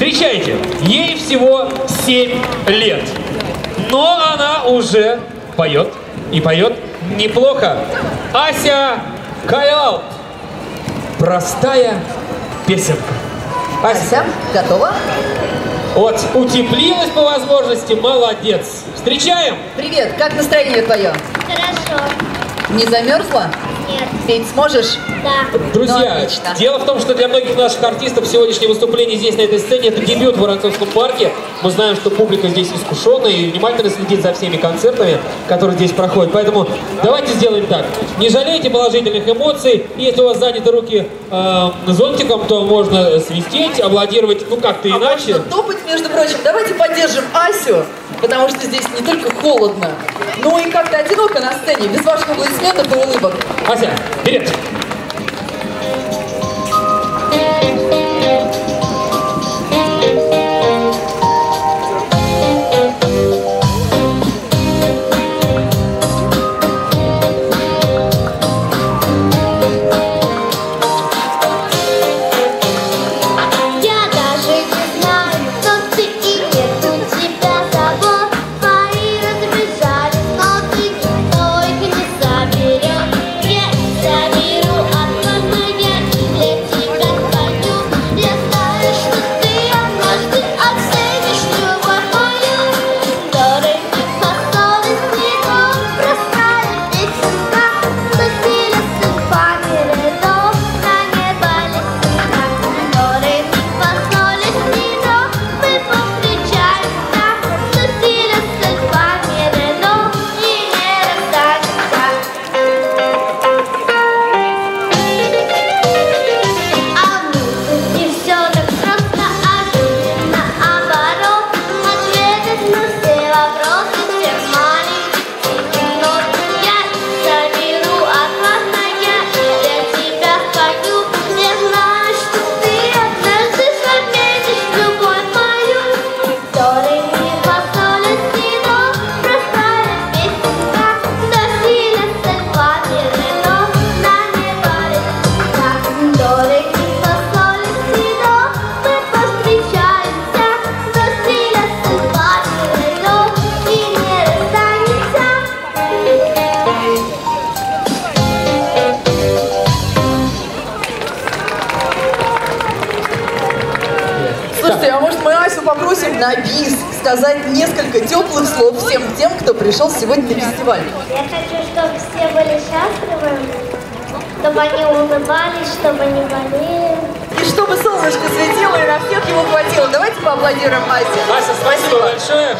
Встречайте, ей всего 7 лет, но она уже поет и поет неплохо. Ася Кайаут. Простая песенка. Ася, готова? Вот, утеплилась по возможности, молодец. Встречаем! Привет, как настроение твое? Хорошо. Не замерзла? Нет. Петь сможешь? Да. Друзья, дело в том, что для многих наших артистов сегодняшнее выступление здесь, на этой сцене, это дебют в Воронцовском парке. Мы знаем, что публика здесь искушенная и внимательно следит за всеми концертами, которые здесь проходят. Поэтому давайте сделаем так. Не жалейте положительных эмоций. Если у вас заняты руки э, зонтиком, то можно свистеть, аплодировать, ну как-то А иначе. можно топать, между прочим. Давайте поддержим Асю, потому что здесь не только холодно, но и как-то одиноко на сцене, без ваших аплодисментов и улыбок. Ася, вперед! На бис сказать несколько теплых слов всем тем, кто пришел сегодня на фестиваль? Я хочу, чтобы все были счастливы, чтобы они улыбались, чтобы не болели. И чтобы солнышко светило и на всех его хватило. Давайте поаплодируем Асе. Ася, спасибо большое.